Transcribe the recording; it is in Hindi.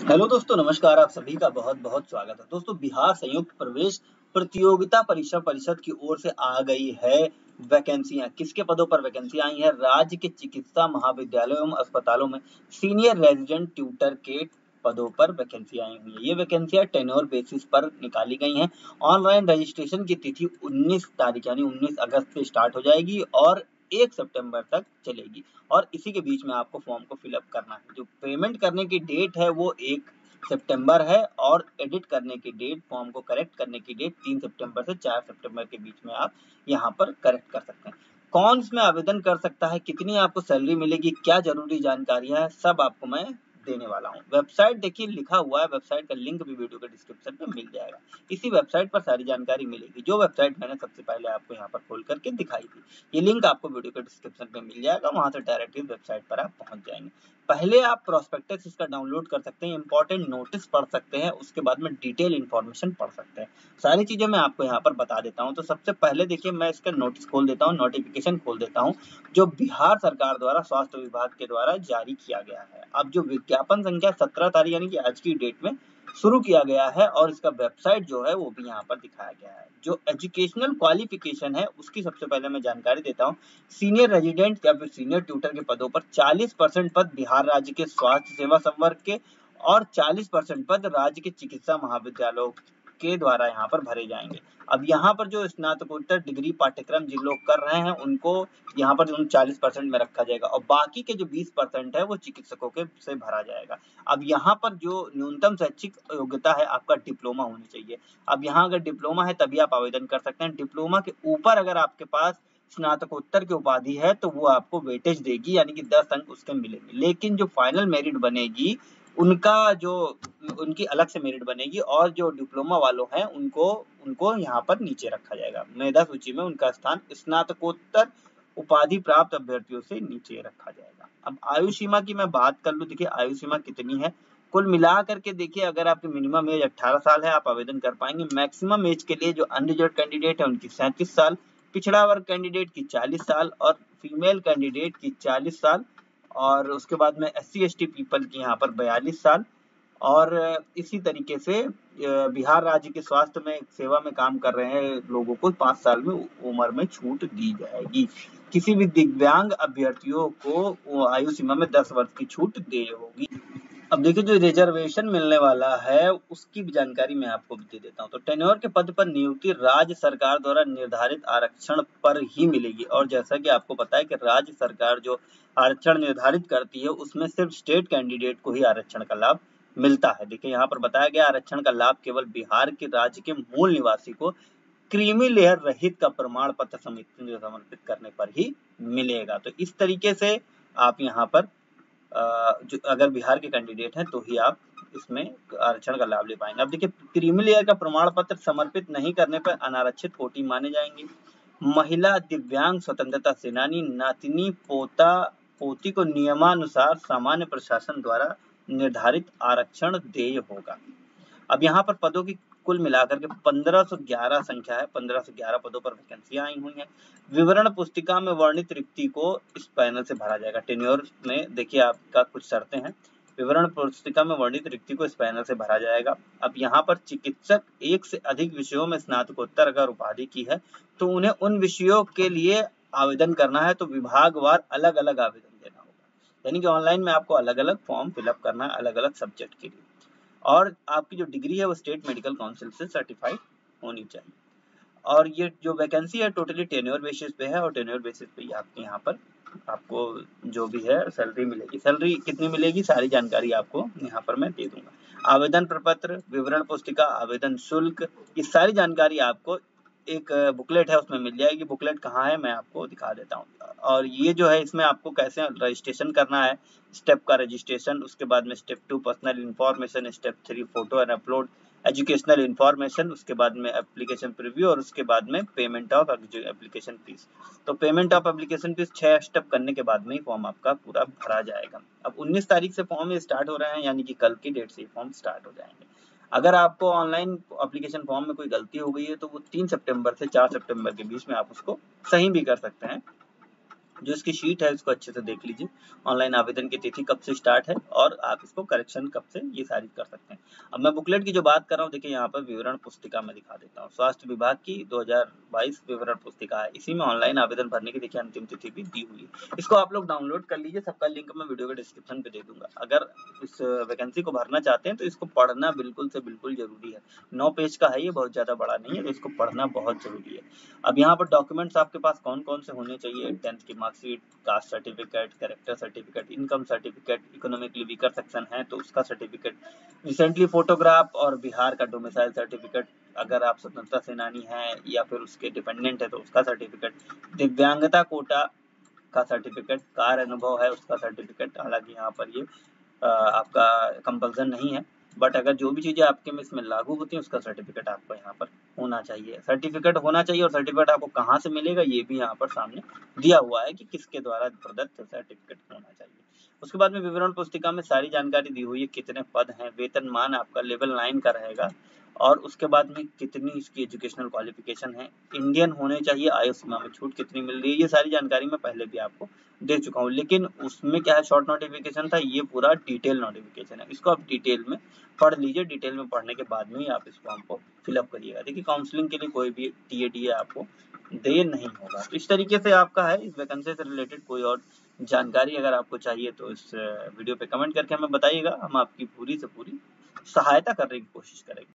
हेलो दोस्तों, नमस्कार, आप सभी का बहुत बहुत स्वागत है। दोस्तों, बिहार संयुक्त प्रवेश प्रतियोगिता परीक्षा परिषद की ओर से आ गई है वैकेंसियाँ। किसके पदों पर वैकेंसी आई है? राज्य के चिकित्सा महाविद्यालयों एवं अस्पतालों में सीनियर रेजिडेंट ट्यूटर के पदों पर वैकेंसी आई हुई है। ये वैकेंसियाँ टेन्योर बेसिस पर निकाली गई हैं। ऑनलाइन रजिस्ट्रेशन की तिथि 19 तारीख, यानी 19 अगस्त से स्टार्ट हो जाएगी और एक सितंबर तक चलेगी। और इसी के बीच में आपको फॉर्म को फिलअप करना है। जो पेमेंट करने की डेट है, वो एक सितंबर है और एडिट करने की डेट फॉर्म को करेक्ट करने की डेट तीन सितंबर से चार सितंबर के बीच में आप यहाँ पर करेक्ट कर सकते हैं। कौन में आवेदन कर सकता है, कितनी आपको सैलरी मिलेगी, क्या ज़रूरी जानकारियाँ है, सब आपको मैं देने वाला हूँ। वेबसाइट देखिए, लिखा हुआ है वेबसाइट का लिंक भी वीडियो के डिस्क्रिप्शन में मिल जाएगा। इसी वेबसाइट पर सारी जानकारी मिलेगी। जो वेबसाइट मैंने सबसे पहले आपको यहाँ पर खोल करके दिखाई थी, ये लिंक आपको वीडियो के डिस्क्रिप्शन में मिल जाएगा। वहाँ से डायरेक्ट इस वेबसाइट पर आप पहुँच जाएँगे। पहले आप प्रोस्पेक्टस इसका डाउनलोड कर सकते हैं इंपॉर्टेंट नोटिस पढ़ सकते हैं, उसके बाद में डिटेल इन्फॉर्मेशन पढ़ सकते हैं। सारी चीज़ें मैं आपको यहाँ पर बता देता हूँ। तो सबसे पहले देखिए, मैं इसका नोटिस खोल देता हूँ नोटिफिकेशन खोल देता हूँ, जो बिहार सरकार द्वारा, स्वास्थ्य विभाग के द्वारा जारी किया गया है। अब जो विज्ञापन संख्या सत्रह तारीख, यानी कि आज की डेट में शुरू किया गया है और इसका वेबसाइट जो है वो भी यहाँ पर दिखाया गया है। जो एजुकेशनल क्वालिफिकेशन है, उसकी सबसे पहले मैं जानकारी देता हूँ। सीनियर रेजिडेंट या फिर सीनियर ट्यूटर के पदों पर 40 परसेंट पद बिहार राज्य के स्वास्थ्य सेवा संवर्ग के और 40 परसेंट पद राज्य के चिकित्सा महाविद्यालयों के द्वारा यहाँ पर भरे जाएँगे। अब यहाँ पर जो स्नातकोत्तर डिग्री पाठ्यक्रम जिन लोग कर रहे हैं, उनको यहाँ पर चालीस परसेंट में रखा जाएगा और बाकी के जो बीस परसेंट है, वो चिकित्सकों के से भरा जाएगा। अब यहाँ पर जो न्यूनतम शैक्षिक योग्यता है, आपका डिप्लोमा होनी चाहिए। अब यहाँ अगर डिप्लोमा है, तभी आप आवेदन कर सकते हैं। डिप्लोमा के ऊपर अगर आपके पास स्नातकोत्तर की उपाधि है तो वो आपको वेटेज देगी, यानी कि दस अंक उसके मिलेंगे। लेकिन जो फाइनल मेरिट बनेगी उनका जो, उनकी अलग से मेरिट बनेगी और जो डिप्लोमा वालों हैं, उनको उनको यहाँ पर नीचे रखा जाएगा। मेधा सूची में उनका स्थान स्नातकोत्तर उपाधि प्राप्त अभ्यर्थियों से नीचे रखा जाएगा। अब आयु सीमा की मैं बात कर लू, देखिए आयु सीमा कितनी है। कुल मिला करके देखिए, अगर आपकी मिनिमम एज 18 साल है, आप आवेदन कर पाएँगे। मैक्सिमम एज के लिए जो अनरिजर्व कैंडिडेट है, उनकी सैंतीस साल, पिछड़ा वर्ग कैंडिडेट की 40 साल और फीमेल कैंडिडेट की 40 साल और उसके बाद में एस सी पीपल की यहाँ पर बयालीस साल। और इसी तरीके से बिहार राज्य के स्वास्थ्य में सेवा में काम कर रहे हैं लोगों को पाँच साल में उम्र में छूट दी जाएगी। किसी भी दिव्यांग अभ्यर्थियों को आयु सीमा में दस वर्ष की छूट दे होगी। अब देखिए, जो रिजर्वेशन मिलने वाला है, उसकी भी जानकारी मैं आपको दे देता हूँ। तो टेन्योर के पद पर नियुक्ति राज्य सरकार द्वारा निर्धारित आरक्षण पर ही मिलेगी। और जैसा कि आपको पता है कि राज्य सरकार जो आरक्षण निर्धारित करती है, उसमें सिर्फ़ स्टेट कैंडिडेट को ही आरक्षण का लाभ मिलता है। देखिए, यहाँ पर बताया गया आरक्षण का लाभ केवल बिहार के राज्य के मूल निवासी को क्रीमी लेयर रहित का प्रमाण पत्र समर्पित करने पर ही मिलेगा। तो इस तरीके से आप यहाँ पर जो अगर बिहार के कैंडिडेट हैं तो ही आप इसमें आरक्षण का लाभ ले पाएँगे। अब देखिए क्रीमी लेयर का प्रमाण पत्र समर्पित नहीं करने पर अनारक्षित कोटि माने जाएँगे। महिला दिव्यांग स्वतंत्रता सेनानी नातिनी पोता, पोती को नियमानुसार सामान्य प्रशासन द्वारा निर्धारित आरक्षण देय होगा। अब यहाँ पर पदों की कुल मिलाकर के 1511 संख्या है 1511 पदों पर वैकेंसियाँ आई हुई हैं। विवरण पुस्तिका में वर्णित रिक्ति को इस पैनल से भरा जाएगा। टेन्योर में देखिए आपका कुछ शर्तें हैं। विवरण पुस्तिका में वर्णित रिक्ति को इस पैनल से भरा जाएगा। अब यहाँ पर चिकित्सक एक से अधिक विषयों में स्नातकोत्तर अगर उपाधि की है तो उन्हें उन विषयों के लिए आवेदन करना है तो विभागवार अलग अलग आवेदन देना होगा। यानी कि ऑनलाइन में आपको अलग अलग फॉर्म फिलअप करना है अलग अलग सब्जेक्ट के लिए। और आपकी जो डिग्री है वो स्टेट मेडिकल काउंसिल से सर्टिफाइड होनी चाहिए। और ये जो वैकेंसी है टोटली टेन्योर बेसिस पे है और टेन्योर बेसिस पे आपके यहाँ पर आपको जो भी है सैलरी मिलेगी। सैलरी कितनी मिलेगी सारी जानकारी आपको यहाँ पर मैं दे दूँगा। आवेदन प्रपत्र, विवरण, पुस्तिका, आवेदन शुल्क, ये सारी जानकारी आपको एक बुकलेट है, उसमें मिल जाएगी। बुकलेट कहाँ है, मैं आपको दिखा देता हूँ। और ये जो है, इसमें आपको कैसे रजिस्ट्रेशन करना है स्टेप का रजिस्ट्रेशन उसके बाद में step two personal information step three photo and upload educational information उसके बाद में एप्लीकेशन प्रीव्यू और उसके बाद में पेमेंट ऑफ़ एप्लीकेशन फ़ीस तो पेमेंट ऑफ़ एप्लीकेशन फ़ीस छह स्टेप करने के बाद में ही फॉर्म आपका पूरा भरा जाएगा। अब 19 तारीख से फॉर्म स्टार्ट हो रहे हैं, यानी कि कल की डेट से फॉर्म स्टार्ट हो जाएँगे। अगर आपको ऑनलाइन अप्लीकेशन फॉर्म में कोई गलती हो गई है तो वो तीन सेप्टेम्बर से चार सेप्टेम्बर के बीच में आप उसको सही भी कर सकते हैं। जो इसकी शीट है, इसको अच्छे से देख लीजिए। ऑनलाइन आवेदन की तिथि कब से स्टार्ट है और आप इसको करेक्शन कब से ये सारी कर सकते हैं। अब मैं बुकलेट की जो बात कर रहा हूँ, देखिए यहाँ पर विवरण पुस्तिका में दिखा देता हूँ। स्वास्थ्य विभाग की 2022 विवरण पुस्तिका है। इसी में ऑनलाइन आवेदन भरने की देखिए अंतिम तिथि भी दी हुई है। इसको आप लोग डाउनलोड कर लीजिए, सबका लिंक मैं वीडियो के डिस्क्रिप्शन पे दे दूँगा। अगर इस वैकेंसी को भरना चाहते हैं तो इसको पढ़ना बिल्कुल से बिल्कुल ज़रूरी है। नौ पेज का है ये, बहुत ज़्यादा बड़ा नहीं है तो इसको पढ़ना बहुत ज़रूरी है। अब यहाँ पर डॉक्यूमेंट्स आपके पास कौन कौन से होने चाहिए? टेंथ की marksheet caste certificate character certificate income certificate economically weaker section है तो उसका सर्टिफिकेट रिसेंटली फोटोग्राफ और बिहार का डोमिसाइल सर्टिफिकेट अगर आप स्वतंत्रता सेनानी हैं या फिर उसके डिपेंडेंट है तो उसका सर्टिफिकेट दिव्यांगता कोटा का सर्टिफिकेट कार अनुभव है उसका सर्टिफिकेट हालाँकि यहाँ पर ये आपका कंपल्सन नहीं है। बट अगर जो भी चीज़ें आपके में इसमें लागू होती हैं, उसका सर्टिफिकेट आपको यहाँ पर होना चाहिए। सर्टिफिकेट होना चाहिए और सर्टिफिकेट आपको कहाँ से मिलेगा, ये भी यहाँ पर सामने दिया हुआ है कि किसके द्वारा प्रदत्त सर्टिफिकेट होना चाहिए। उसके बाद में विवरण पुस्तिका में सारी जानकारी दी हुई है, कितने पद हैं वेतन मान आपका लेवल नाइन का रहेगा। और उसके बाद में कितनी इसकी एजुकेशनल क्वालिफिकेशन है? इंडियन होने चाहिए, आयु सीमा में छूट कितनी मिल रही है? ये सारी जानकारी मैं पहले भी आपको दे चुका हूँ। लेकिन उसमें क्या है? शॉर्ट नोटिफिकेशन था, ये पूरा डिटेल नोटिफिकेशन है। इसको आप डिटेल में पढ़ लीजिए। डिटेल में पढ़ने के बाद में ही आप इस फॉर्म को फिलअप करिएगा। देखिए काउंसलिंग के लिए कोई भी टी टी आपको दे नहीं होगा। तो इस तरीके से आपका है, इस वैकेंसी से रिलेटेड कोई और जानकारी अगर आपको चाहिए तो इस वीडियो पे कमेंट करके हमें बताइएगा। हम आपकी पूरी से पूरी सहायता करने की कोशिश करेंगे।